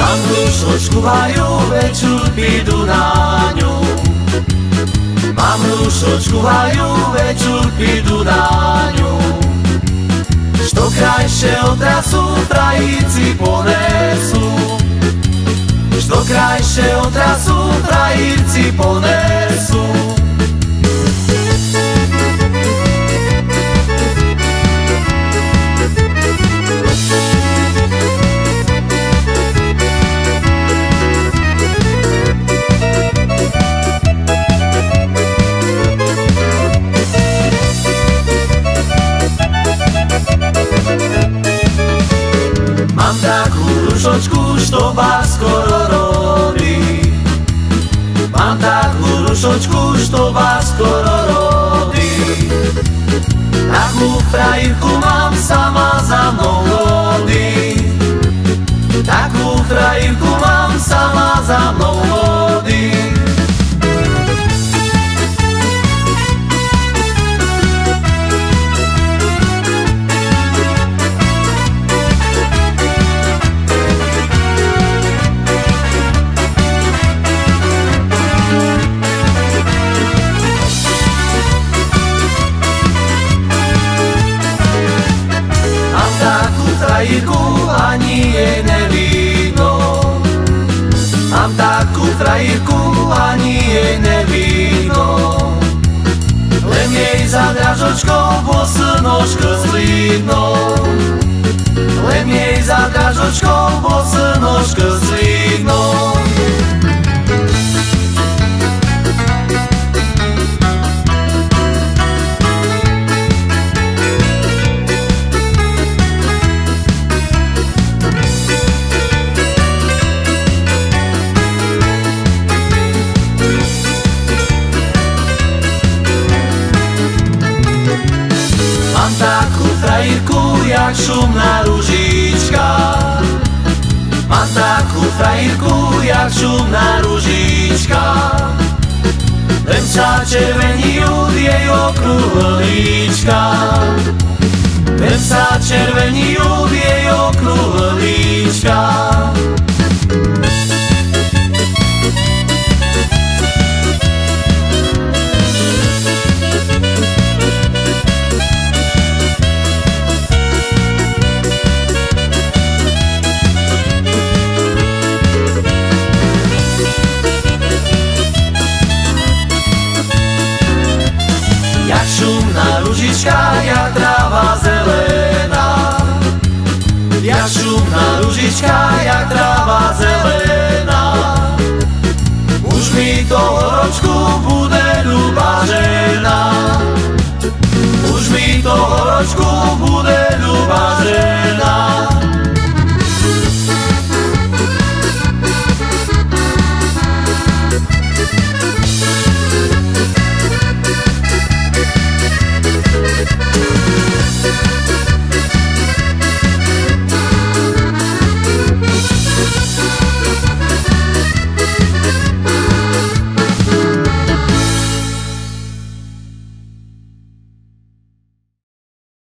Mamruš čuvaju veću pidu na nju Mamruš čuvaju veću pidu više otra sutra ici ponesu Što krajše otra sutra irci ponesu takú rušočku, što bar skoro rodí. Mám takú rušočku, što skoro rodí. Takú frajírku mám sama Mám takú frajerku, ani jej nevidno. Len jej za dražočkou bosnožko slidno. Len jej za dražočkou bosnožko slidno. Jak šumná ružička. Mám takú frajerku, jak šumná ružička. Len sa červení od jej okrúhlíčka. Barvička jak tráva zelená. Už mi to horočku bude ľúbažená Už mi to horočku